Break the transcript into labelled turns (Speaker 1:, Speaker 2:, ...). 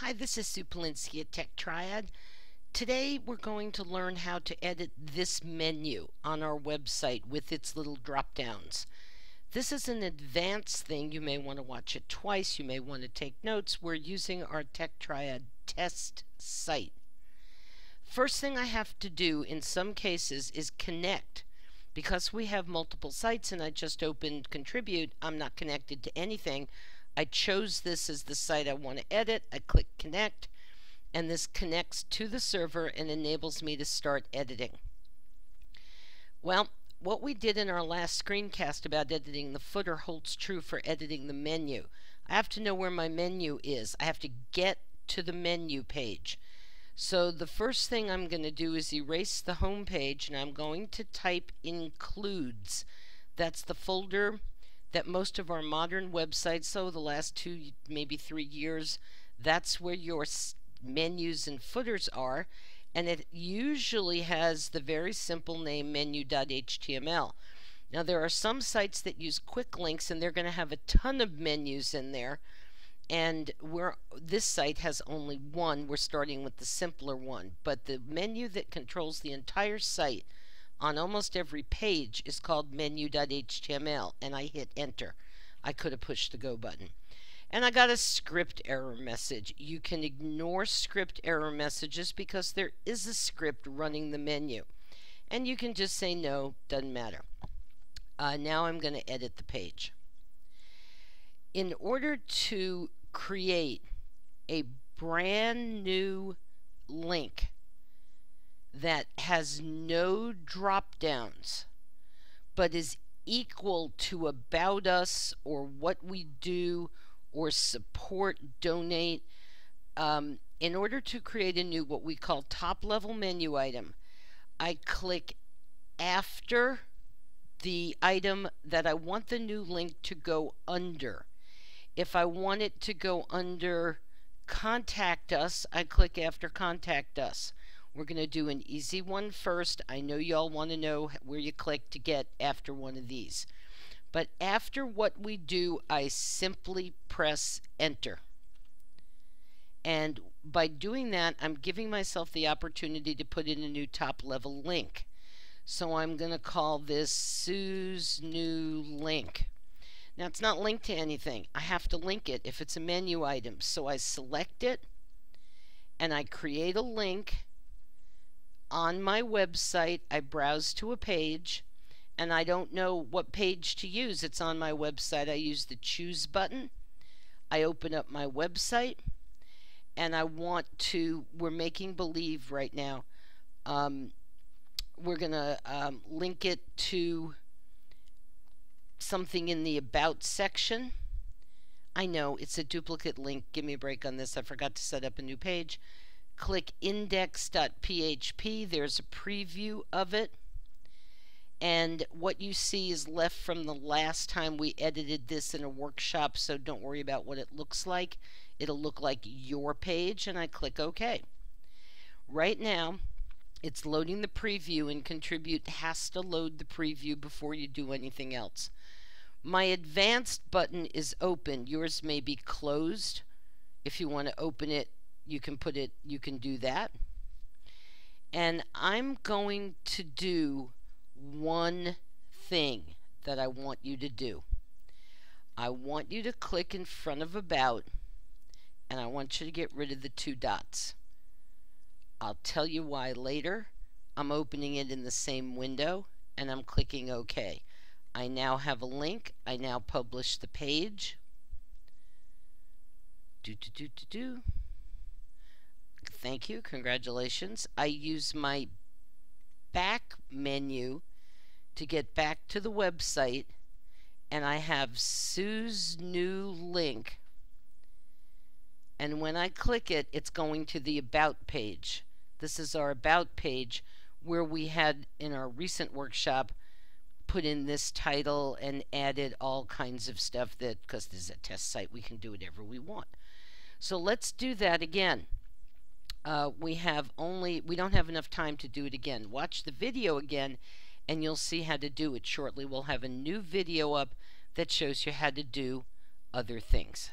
Speaker 1: Hi, this is Sue Polinsky at Tech Triad. Today we're going to learn how to edit this menu on our website with its little drop downs. This is an advanced thing. You may want to watch it twice. You may want to take notes. We're using our Tech Triad test site. First thing I have to do in some cases is connect. Because we have multiple sites and I just opened Contribute, I'm not connected to anything. I chose this as the site I want to edit. I click connect and this connects to the server and enables me to start editing. Well, what we did in our last screencast about editing the footer holds true for editing the menu. I have to know where my menu is. I have to get to the menu page. So the first thing I'm going to do is erase the home page and I'm going to type includes. That's the folder that most of our modern websites, so the last two, maybe three years, that's where your menus and footers are. And it usually has the very simple name menu.html. Now, there are some sites that use quick links, and they're going to have a ton of menus in there. And we're, this site has only one. We're starting with the simpler one. But the menu that controls the entire site on almost every page is called menu.html and I hit enter. I could have pushed the go button. And I got a script error message. You can ignore script error messages because there is a script running the menu. And you can just say no, doesn't matter. Uh, now I'm going to edit the page. In order to create a brand new link that has no drop downs but is equal to about us or what we do or support, donate. Um, in order to create a new what we call top level menu item, I click after the item that I want the new link to go under. If I want it to go under contact us, I click after contact us. We're going to do an easy one first. I know y'all want to know where you click to get after one of these. But after what we do, I simply press enter. And by doing that, I'm giving myself the opportunity to put in a new top level link. So I'm going to call this Sue's new link. Now it's not linked to anything. I have to link it if it's a menu item. So I select it and I create a link on my website, I browse to a page and I don't know what page to use. It's on my website. I use the choose button. I open up my website and I want to, we're making believe right now. Um, we're going to um, link it to something in the about section. I know it's a duplicate link. Give me a break on this. I forgot to set up a new page click index.php. There's a preview of it. And what you see is left from the last time we edited this in a workshop, so don't worry about what it looks like. It'll look like your page, and I click OK. Right now, it's loading the preview, and Contribute has to load the preview before you do anything else. My advanced button is open. Yours may be closed. If you want to open it, you can put it, you can do that. And I'm going to do one thing that I want you to do. I want you to click in front of About and I want you to get rid of the two dots. I'll tell you why later. I'm opening it in the same window and I'm clicking OK. I now have a link. I now publish the page. Do do do do do. Thank you. Congratulations. I use my back menu to get back to the website and I have Sue's new link and when I click it it's going to the about page this is our about page where we had in our recent workshop put in this title and added all kinds of stuff that because this is a test site we can do whatever we want so let's do that again uh, we have only, we don't have enough time to do it again. Watch the video again and you'll see how to do it shortly. We'll have a new video up that shows you how to do other things.